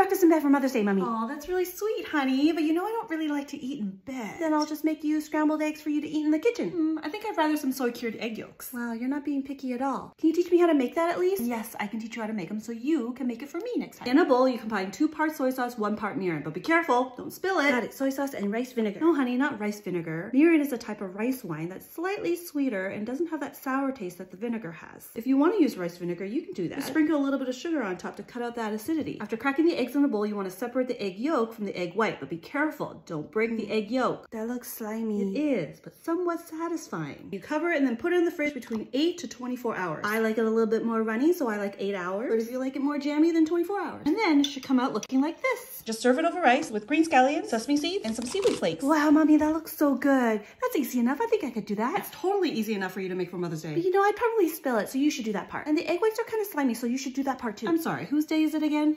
breakfast in bed for Mother's Day, Mommy. Oh, that's really sweet, honey. But you know I don't really like to eat in bed. Then I'll just make you scrambled eggs for you to eat in the kitchen. Mm, I think I'd rather some soy cured egg yolks. Wow, you're not being picky at all. Can you teach me how to make that at least? Yes, I can teach you how to make them so you can make it for me next time. In a bowl, you combine two parts soy sauce, one part mirin. But be careful, don't spill it. Got it, soy sauce and rice vinegar. No, honey, not rice vinegar. Mirin is a type of rice wine that's slightly sweeter and doesn't have that sour taste that the vinegar has. If you want to use rice vinegar, you can do that. Just sprinkle a little bit of sugar on top to cut out that acidity. After cracking the eggs in a bowl, you want to separate the egg yolk from the egg white, but be careful. Don't break the egg yolk. That looks slimy. It is, but somewhat satisfying. You cover it and then put it in the fridge between 8 to 24 hours. I like it a little bit more runny, so I like 8 hours. But if you like it more jammy, then 24 hours. And then it should come out looking like this. Just serve it over rice with green scallions, sesame seeds, and some seaweed flakes. Wow, Mommy, that looks so good. That's easy enough. I think I could do that. It's totally easy enough for you to make for Mother's Day. But you know, I'd probably spill it, so you should do that part. And the egg whites are kind of slimy, so you should do that part too. I'm sorry, whose day is it again?